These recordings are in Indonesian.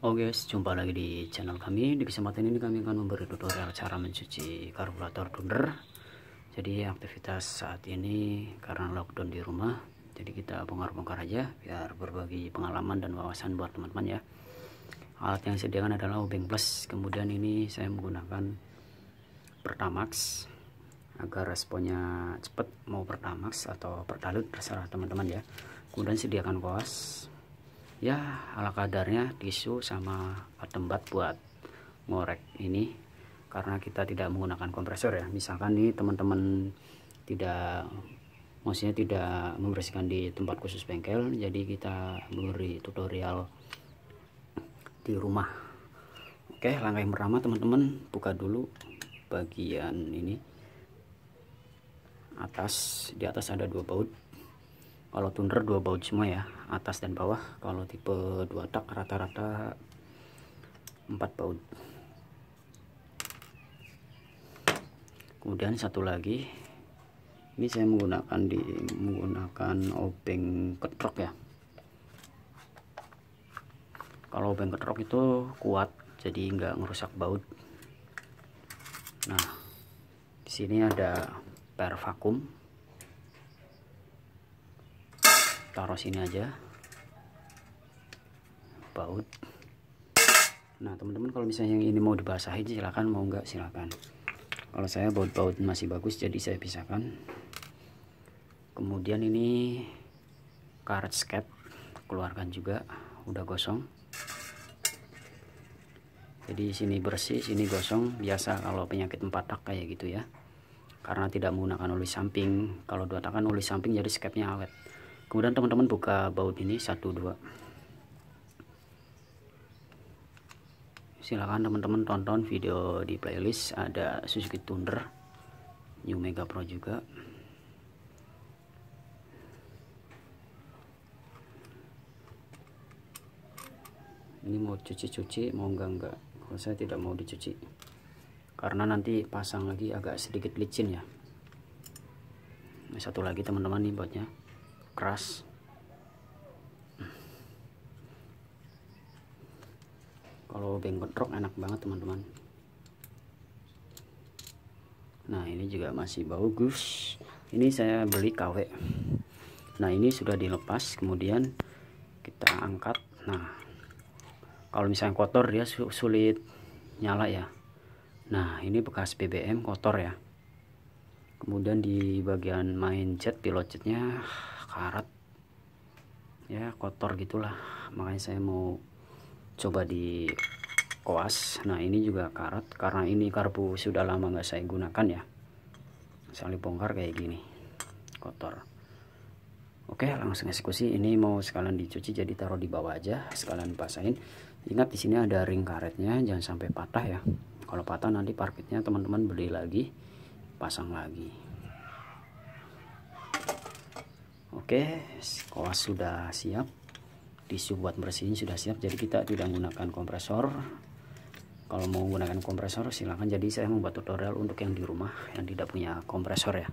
Oke guys, jumpa lagi di channel kami. Di kesempatan ini kami akan memberi tutorial cara mencuci karburator tuner. Jadi aktivitas saat ini karena lockdown di rumah, jadi kita bongkar-bongkar aja biar berbagi pengalaman dan wawasan buat teman-teman ya. Alat yang disediakan adalah obeng plus. Kemudian ini saya menggunakan Pertamax agar responnya cepat mau Pertamax atau Pertalite terserah teman-teman ya. Kemudian sediakan koas ya ala kadarnya tisu sama patembat buat ngorek ini karena kita tidak menggunakan kompresor ya. Misalkan nih teman-teman tidak maksudnya tidak membersihkan di tempat khusus bengkel jadi kita memberi tutorial di rumah. Oke langkah yang pertama teman-teman buka dulu bagian ini. Atas di atas ada dua baut kalau tuner dua baut semua ya atas dan bawah. Kalau tipe dua tak rata-rata empat baut kemudian satu lagi ini saya menggunakan di menggunakan obeng ketrok ya. Kalau obeng ketrok itu kuat jadi nggak ngerusak baut. Nah di sini ada per vakum taruh sini aja. Baut. Nah teman-teman kalau misalnya yang ini mau dibasahin silahkan mau enggak silahkan kalau saya baut-baut masih bagus jadi saya pisahkan. Kemudian ini karet skep keluarkan juga udah gosong. Jadi sini bersih sini gosong. Biasa kalau penyakit empat tak kayak gitu ya. Karena tidak menggunakan oli samping. Kalau dua tak kan oli samping jadi skepnya awet kemudian teman-teman buka baut ini satu dua. Silahkan teman-teman tonton video di playlist ada Suzuki Thunder New Mega Pro juga. Ini mau cuci-cuci mau enggak-enggak kalau saya tidak mau dicuci. Karena nanti pasang lagi agak sedikit licin ya. Satu lagi teman-teman nih buatnya keras. Kalau bengkotrok enak banget teman-teman. Nah ini juga masih bagus. Ini saya beli KW nah ini sudah dilepas kemudian kita angkat. Nah kalau misalnya kotor dia sulit nyala ya. Nah ini bekas BBM kotor ya. Kemudian di bagian main jet pilot jetnya karat ya kotor gitulah. Makanya saya mau coba di koas. Nah ini juga karat karena ini karbu sudah lama nggak saya gunakan ya. Saling bongkar kayak gini. Kotor. Oke langsung eksekusi. Ini mau sekalian dicuci jadi taruh di bawah aja. Sekalian pasain ingat di sini ada ring karetnya. Jangan sampai patah ya. Kalau patah nanti parkitnya teman-teman beli lagi pasang lagi Oke, koas sudah siap. Tisu buat bersihin sudah siap. Jadi kita tidak menggunakan kompresor. Kalau mau menggunakan kompresor silahkan. Jadi saya membuat tutorial untuk yang di rumah yang tidak punya kompresor ya.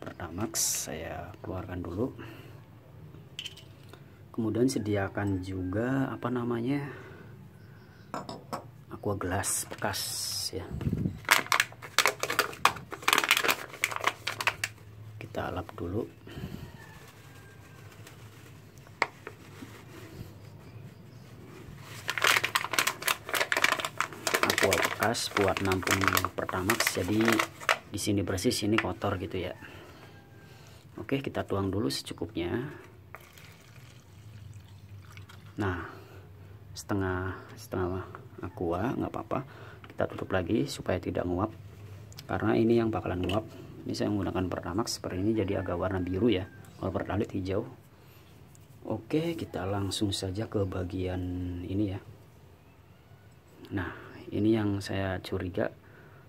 Pertamax saya keluarkan dulu. Kemudian sediakan juga apa namanya aqua gelas bekas ya. Kita lap dulu. Aqua bekas buat nampung pertamax jadi di sini bersih sini kotor gitu ya. Oke kita tuang dulu secukupnya. Nah setengah setengah aqua nggak apa-apa. Kita tutup lagi supaya tidak nguap karena ini yang bakalan nguap ini saya menggunakan pertamax seperti ini jadi agak warna biru ya. Kalau pertalite hijau. Oke kita langsung saja ke bagian ini ya. Nah ini yang saya curiga.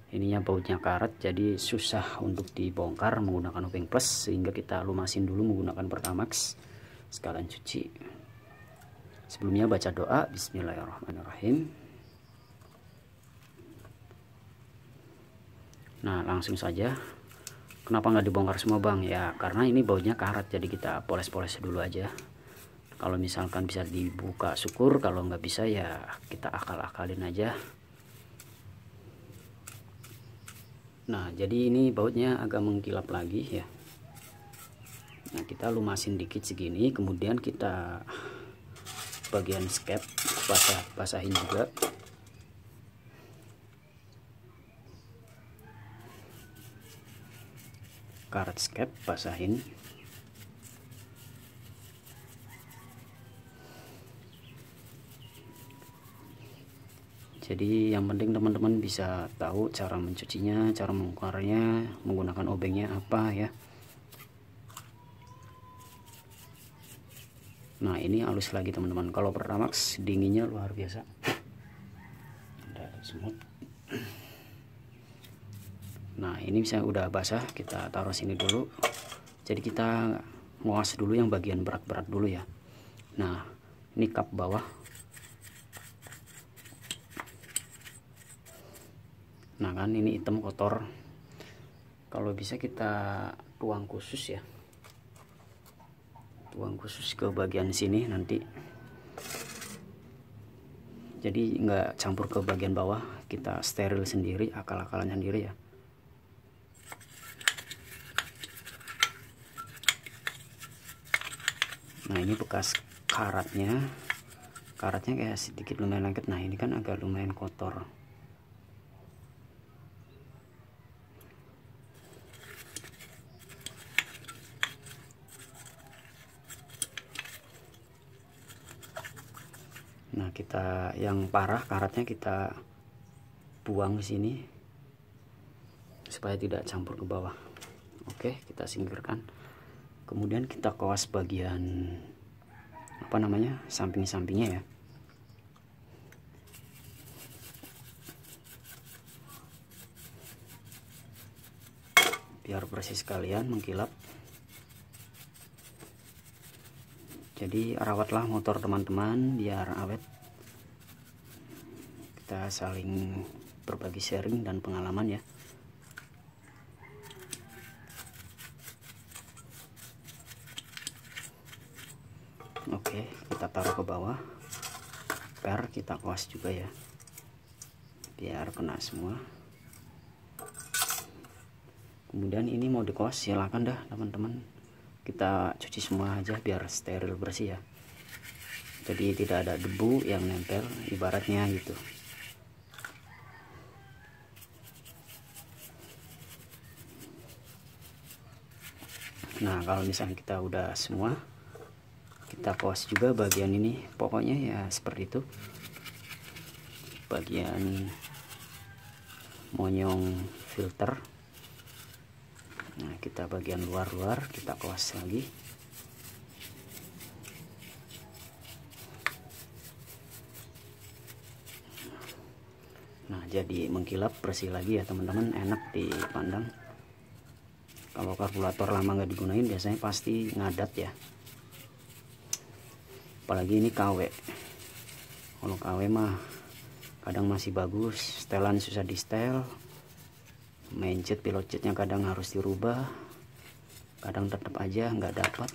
Ininya bautnya karat jadi susah untuk dibongkar menggunakan obeng plus sehingga kita lumasin dulu menggunakan pertamax. Sekalian cuci. Sebelumnya baca doa. Bismillahirrahmanirrahim. Nah langsung saja kenapa nggak dibongkar semua bang? Ya karena ini bautnya karat jadi kita poles-poles dulu aja. Kalau misalkan bisa dibuka syukur. Kalau nggak bisa ya kita akal-akalin aja. Nah jadi ini bautnya agak mengkilap lagi ya. Nah kita lumasin dikit segini kemudian kita bagian skep basah basahin juga karet skep basahin. Jadi yang penting teman-teman bisa tahu cara mencucinya cara membongkarnya menggunakan obengnya apa ya. Nah ini halus lagi teman-teman. Kalau pertamax dinginnya luar biasa. Ada semut nah ini bisa udah basah kita taruh sini dulu. Jadi kita nguas dulu yang bagian berat-berat dulu ya. Nah ini kap bawah. Nah kan ini hitam kotor. Kalau bisa kita tuang khusus ya. Tuang khusus ke bagian sini nanti. Jadi nggak campur ke bagian bawah kita steril sendiri akal-akalannya sendiri ya nah ini bekas karatnya. Karatnya kayak sedikit lumayan lengket. Nah ini kan agak lumayan kotor. Nah kita yang parah karatnya kita buang ke sini supaya tidak campur ke bawah. Oke kita singkirkan kemudian kita kawas bagian apa namanya samping-sampingnya ya. Biar bersih sekalian mengkilap. Jadi rawatlah motor teman-teman biar awet. Kita saling berbagi sharing dan pengalaman ya oke kita taruh ke bawah. Per kita kuas juga ya. Biar kena semua. Kemudian ini mau dikuas silakan dah teman-teman. Kita cuci semua aja biar steril bersih ya. Jadi tidak ada debu yang nempel ibaratnya gitu. Nah kalau misalnya kita udah semua kita kuas juga bagian ini. Pokoknya ya seperti itu. Bagian monyong filter. Nah kita bagian luar-luar kita kuas lagi. Nah jadi mengkilap bersih lagi ya teman-teman. Enak dipandang. Kalau karburator lama nggak digunain biasanya pasti ngadat ya apalagi ini KW kalau KW mah kadang masih bagus setelan susah di setel pilot jetnya kadang harus dirubah. Kadang tetap aja nggak dapat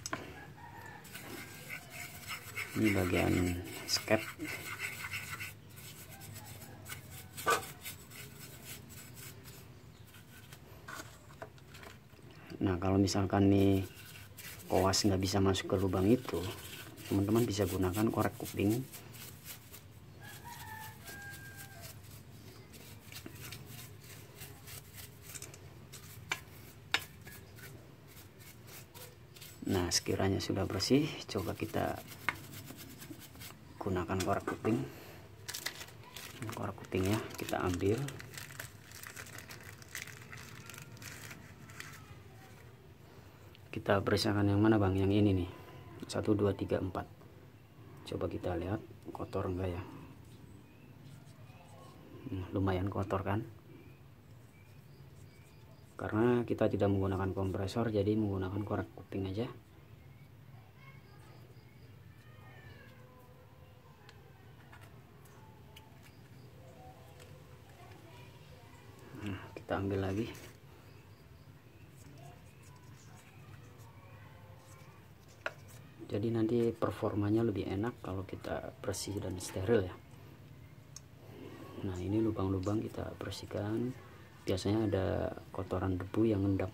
ini bagian skep. Nah kalau misalkan nih koas nggak bisa masuk ke lubang itu teman-teman bisa gunakan korek kuping. Nah sekiranya sudah bersih coba kita gunakan korek kuping. Korek kupingnya kita ambil. Kita bersihkan yang mana bang? Yang ini nih 1 2 3 4 coba kita lihat kotor enggak ya? Hmm, lumayan kotor kan? Karena kita tidak menggunakan kompresor jadi menggunakan korek kuping aja. Nah, kita ambil lagi jadi nanti performanya lebih enak kalau kita bersih dan steril ya. Nah ini lubang-lubang kita bersihkan. Biasanya ada kotoran debu yang ngendap.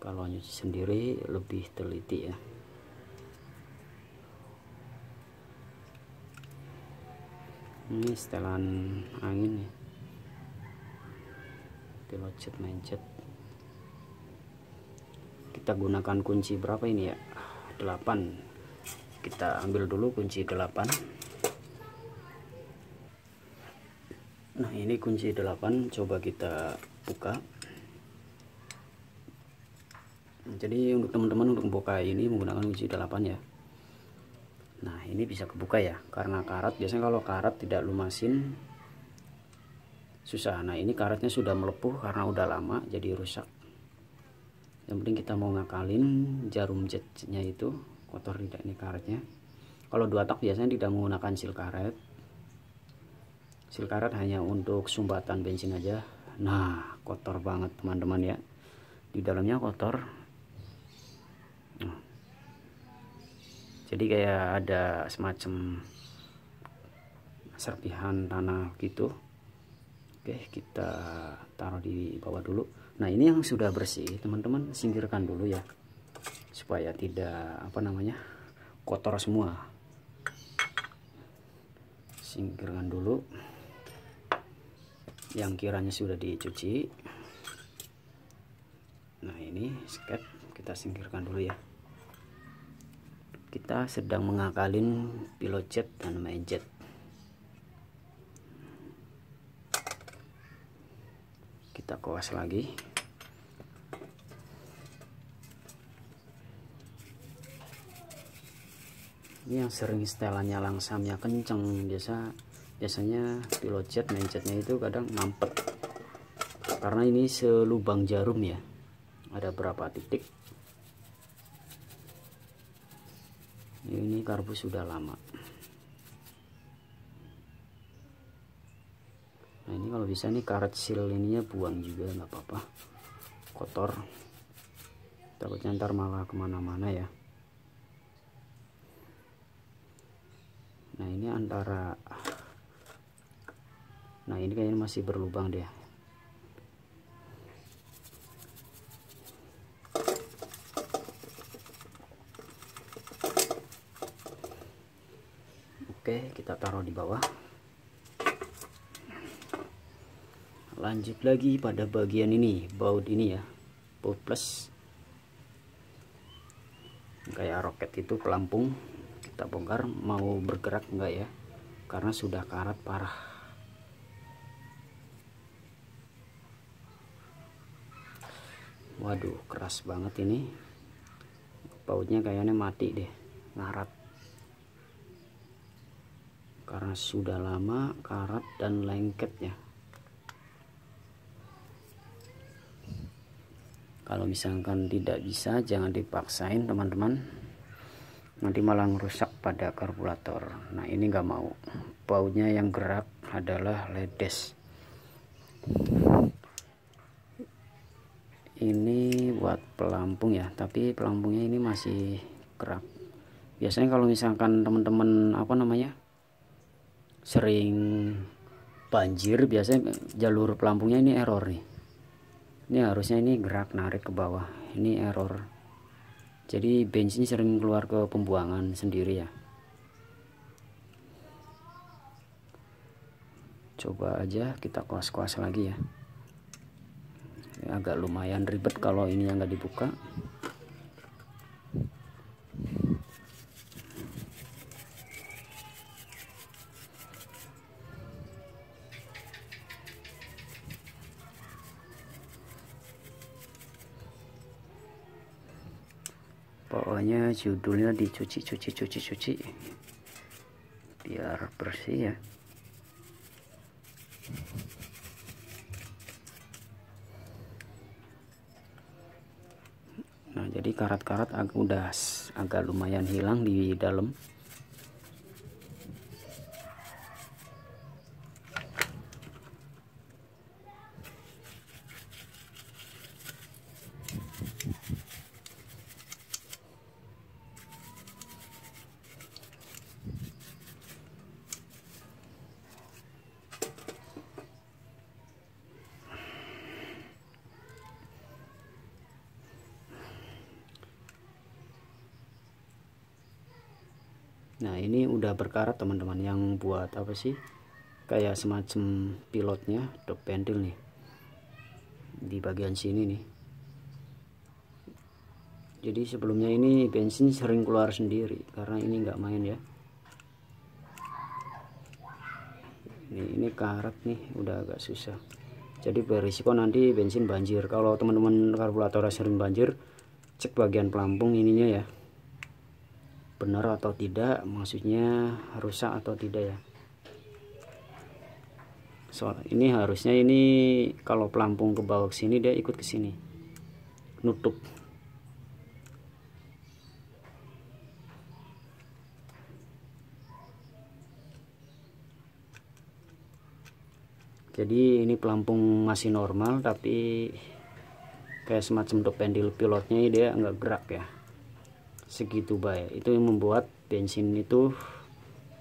Kalau nyuci sendiri lebih teliti ya. Ini setelan angin ya pilot jet mencet. Kita gunakan kunci berapa ini ya? 8 kita ambil dulu kunci 8 nah ini kunci 8 coba kita buka. Jadi untuk teman-teman untuk membuka ini menggunakan kunci 8 ya. Nah ini bisa kebuka ya. Karena karat biasanya kalau karat tidak lumasin susah. Nah ini karetnya sudah melepuh karena udah lama jadi rusak. Yang penting kita mau ngakalin jarum jetnya itu kotor tidak ini karetnya. Kalau dua tak biasanya tidak menggunakan sil karet. Sil karet hanya untuk sumbatan bensin aja. Nah kotor banget teman-teman ya. Di dalamnya kotor. Jadi kayak ada semacam serpihan tanah gitu oke kita taruh di bawah dulu. Nah ini yang sudah bersih teman-teman singkirkan dulu ya. Supaya tidak apa namanya kotor semua. Singkirkan dulu. Yang kiranya sudah dicuci. Nah ini sket kita singkirkan dulu ya. Kita sedang mengakalin pilot jet dan main jet kita koas lagi. Ini yang sering setelannya langsamnya kenceng. Biasa biasanya pilot jet main jetnya itu kadang mampet. Karena ini selubang jarum ya. Ada berapa titik? Ini karbus sudah lama kalau bisa nih karet seal ininya buang juga nggak apa-apa. Kotor. Takutnya ntar malah ke mana-mana ya. Nah ini antara nah ini kayaknya masih berlubang deh. Oke kita taruh di bawah lanjut lagi pada bagian ini baut ini ya. Baut plus. Kayak roket itu pelampung kita bongkar. Mau bergerak enggak ya? Karena sudah karat parah. Waduh keras banget ini. Bautnya kayaknya mati deh ngarat. Karena sudah lama karat dan lengket ya kalau misalkan tidak bisa jangan dipaksain teman-teman. Nanti malah rusak pada karburator. Nah ini enggak mau. Bautnya yang gerak adalah ledes. Ini buat pelampung ya tapi pelampungnya ini masih gerak. Biasanya kalau misalkan teman-teman apa namanya sering banjir biasanya jalur pelampungnya ini error nih ini harusnya ini gerak narik ke bawah. Ini error. Jadi bensin sering keluar ke pembuangan sendiri ya. Coba aja kita kuas-kuas lagi ya. Agak lumayan ribet kalau ini yang nggak dibuka pokoknya judulnya dicuci cuci cuci cuci. Biar bersih ya. Nah jadi karat-karat agak udah agak lumayan hilang di dalam nah ini udah berkarat teman-teman yang buat apa sih? Kayak semacam pilotnya dop pendil nih. Di bagian sini nih. Jadi sebelumnya ini bensin sering keluar sendiri karena ini enggak main ya. Ini, ini karat nih udah agak susah. Jadi berisiko nanti bensin banjir. Kalau teman-teman karburator sering banjir cek bagian pelampung ininya ya benar atau tidak maksudnya rusak atau tidak ya. Soal ini harusnya ini kalau pelampung ke bawah sini dia ikut ke sini. Nutup. Jadi ini pelampung masih normal tapi kayak semacam dop pendil pilotnya dia nggak gerak ya segitu baik. Itu yang membuat bensin itu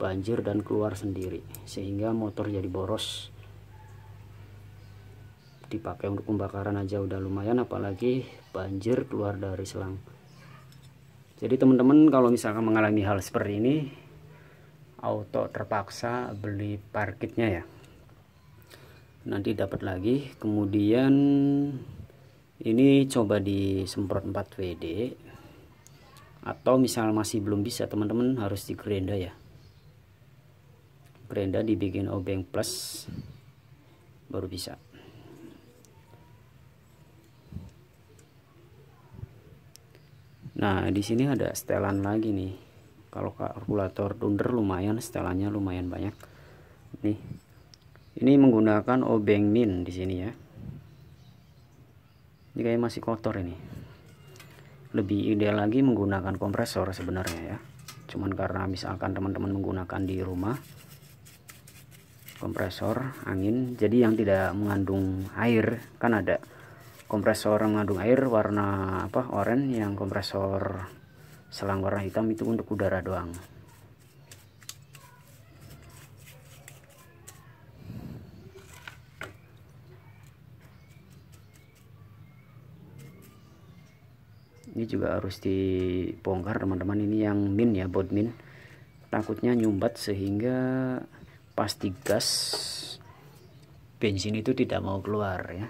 banjir dan keluar sendiri sehingga motor jadi boros. Dipakai untuk pembakaran aja udah lumayan apalagi banjir keluar dari selang. Jadi teman-teman kalau misalkan mengalami hal seperti ini auto terpaksa beli parkitnya ya. Nanti dapat lagi. Kemudian ini coba disemprot 4 WD atau misal masih belum bisa teman-teman harus di gerenda ya. Gerenda dibikin obeng plus baru bisa. Nah di sini ada setelan lagi nih. Kalau kalkulator dunder lumayan setelannya lumayan banyak. Nih ini menggunakan obeng min di sini ya. Ini kayak masih kotor ini lebih ideal lagi menggunakan kompresor sebenarnya ya. Cuman karena misalkan teman-teman menggunakan di rumah kompresor angin jadi yang tidak mengandung air kan ada kompresor mengandung air warna apa oranye yang kompresor selang warna hitam itu untuk udara doang ini juga harus dibongkar teman-teman. Ini yang min ya bot min. Takutnya nyumbat sehingga pasti gas bensin itu tidak mau keluar ya.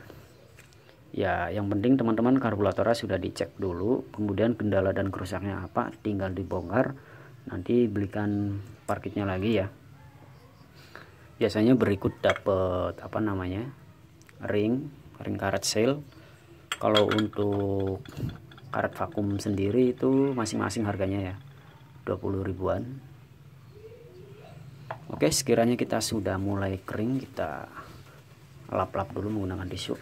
Ya yang penting teman-teman karburatornya sudah dicek dulu. Kemudian kendala dan kerusaknya apa tinggal dibongkar. Nanti belikan parkitnya lagi ya. Biasanya berikut dapat apa namanya ring ring karet sale. Kalau untuk karet vakum sendiri itu masing-masing harganya ya 20 ribuan. Oke sekiranya kita sudah mulai kering kita lap-lap dulu menggunakan tisu.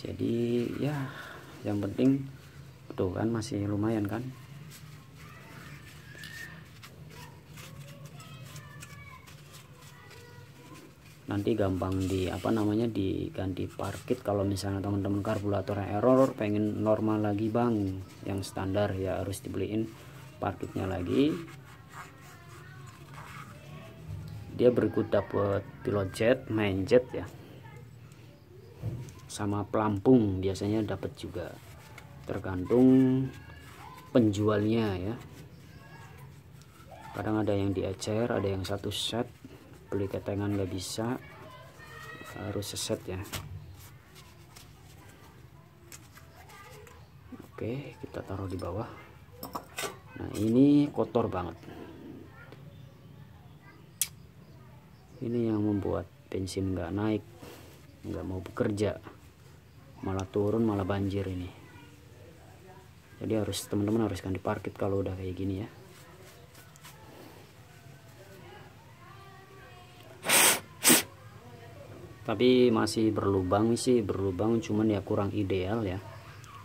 Jadi ya yang penting tuh kan masih lumayan kan nanti gampang di apa namanya diganti parkit kalau misalnya teman-teman karburator error pengen normal lagi bang. Yang standar ya harus dibeliin parkitnya lagi. Dia berikut dapat pilot jet main jet ya. Sama pelampung biasanya dapat juga. Tergantung penjualnya ya. Kadang ada yang di ecer ada yang satu set beli ketengan nggak bisa harus seset ya. Oke kita taruh di bawah. Nah ini kotor banget. Ini yang membuat bensin nggak naik nggak mau bekerja. Malah turun malah banjir ini. Jadi harus teman-teman harus ganti parkit kalau udah kayak gini ya tapi masih berlubang sih berlubang cuman ya kurang ideal ya.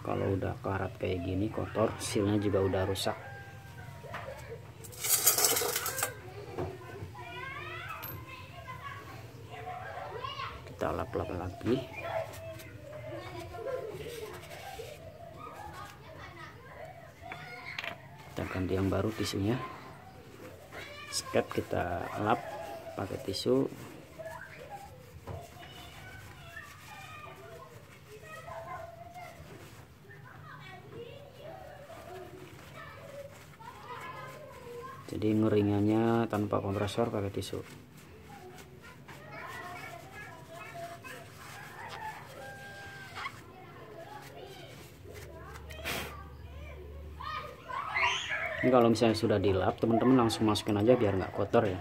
Kalau udah karat kayak gini kotor silnya juga udah rusak. Kita lap-lap lagi. Kita ganti yang baru tisunya. Sket kita lap pakai tisu jadi ngeringannya tanpa kompresor pakai tisu. Ini kalau misalnya sudah dilap teman-teman langsung masukin aja biar nggak kotor ya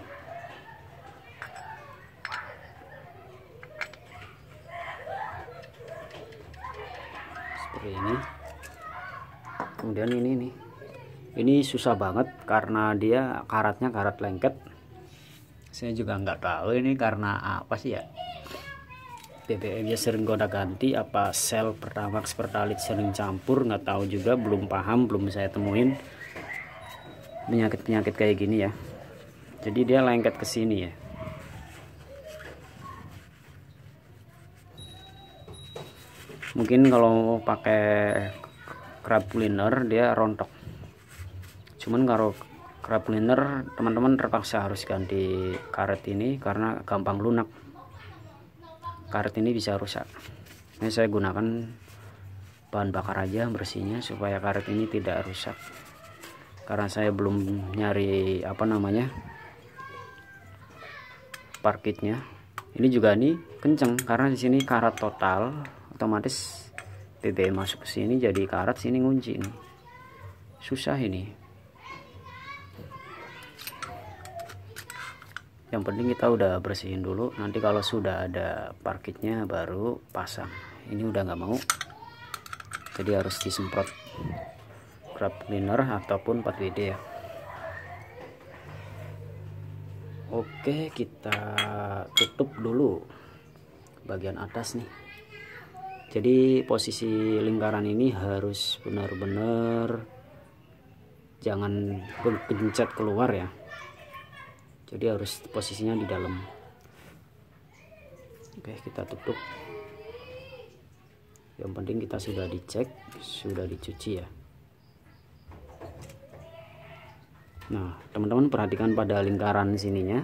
seperti ini kemudian ini nih susah banget karena dia karatnya karat lengket. Saya juga nggak tahu ini karena apa sih ya. BBM nya sering gonta ganti apa sel Pertamax Pertalit sering campur nggak tahu juga belum paham belum saya temuin. Penyakit-penyakit kayak gini ya. Jadi dia lengket ke sini ya. Mungkin kalau pakai crab cleaner dia rontok cuman kalau cleaner teman-teman terpaksa harus ganti karet ini karena gampang lunak. Karet ini bisa rusak. Ini saya gunakan bahan bakar aja bersihnya supaya karet ini tidak rusak. Karena saya belum nyari apa namanya parkitnya ini juga nih kenceng karena di sini karat total otomatis BBM masuk ke sini jadi karat sini ngunci nih susah ini yang penting kita udah bersihin dulu. Nanti kalau sudah ada parkitnya baru pasang. Ini udah nggak mau. Jadi harus disemprot. Crab cleaner ataupun 4WD ya. Oke kita tutup dulu bagian atas nih. Jadi posisi lingkaran ini harus benar-benar jangan pencet keluar ya jadi harus posisinya di dalam Oke kita tutup yang penting kita sudah dicek sudah dicuci ya Nah, teman-teman perhatikan pada lingkaran sininya,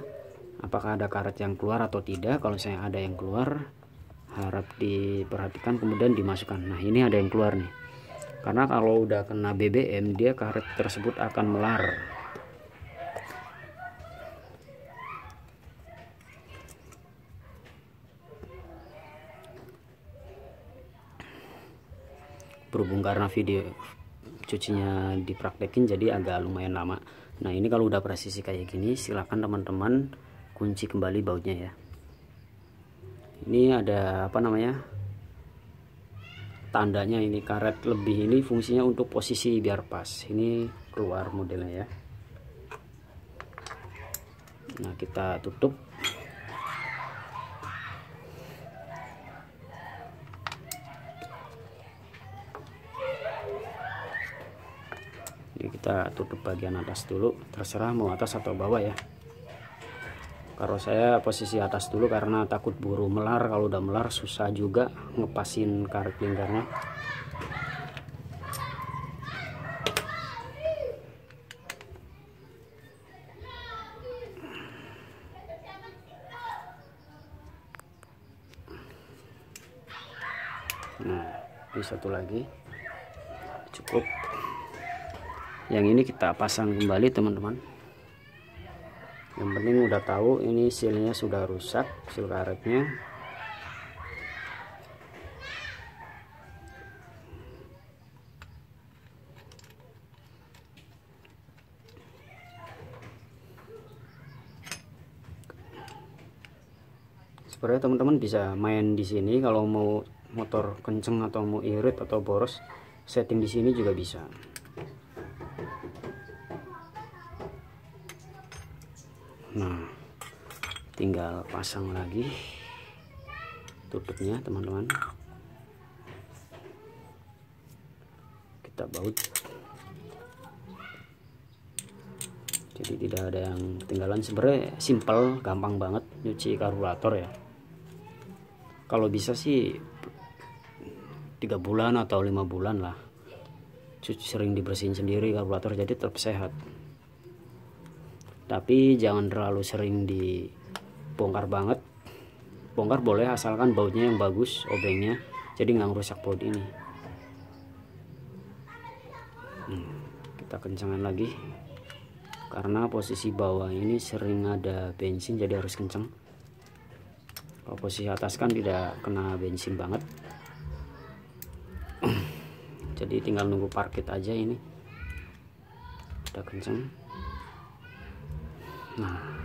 apakah ada karet yang keluar atau tidak. Kalau saya ada yang keluar, harap diperhatikan kemudian dimasukkan. Nah, ini ada yang keluar nih. Karena kalau udah kena BBM, dia karet tersebut akan melar. Berhubung karena video cucinya dipraktekin jadi agak lumayan lama. Nah ini kalau udah presisi kayak gini silahkan teman-teman kunci kembali bautnya ya. Ini ada apa namanya tandanya ini karet lebih ini fungsinya untuk posisi biar pas. Ini keluar modelnya ya. Nah kita tutup kita tutup bagian atas dulu. Terserah mau atas atau bawah ya. Kalau saya posisi atas dulu karena takut buru melar. Kalau udah melar susah juga ngepasin karet lingkarnya nah ini satu lagi. Cukup yang ini kita pasang kembali teman-teman. Yang penting udah tahu ini silnya sudah rusak sil karetnya. Sebenarnya teman-teman bisa main di sini. Kalau mau motor kenceng atau mau irit atau boros setting di sini juga bisa tinggal pasang lagi. Tutupnya teman-teman. Kita baut. Jadi tidak ada yang ketinggalan. Sebenarnya simple gampang banget nyuci karburator ya. Kalau bisa sih tiga bulan atau lima bulan lah. Cuci sering dibersihin sendiri karburator jadi tetap sehat. Tapi jangan terlalu sering dibongkar banget. Bongkar boleh asalkan bautnya yang bagus obengnya jadi nggak merusak baut ini. Hmm, kita kencangan lagi. Karena posisi bawah ini sering ada bensin jadi harus kenceng. Kalau posisi atas kan tidak kena bensin banget. Jadi tinggal nunggu parkit aja ini. Udah kenceng. Nah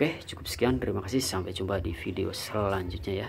Oke cukup sekian terima kasih. Sampai jumpa di video selanjutnya ya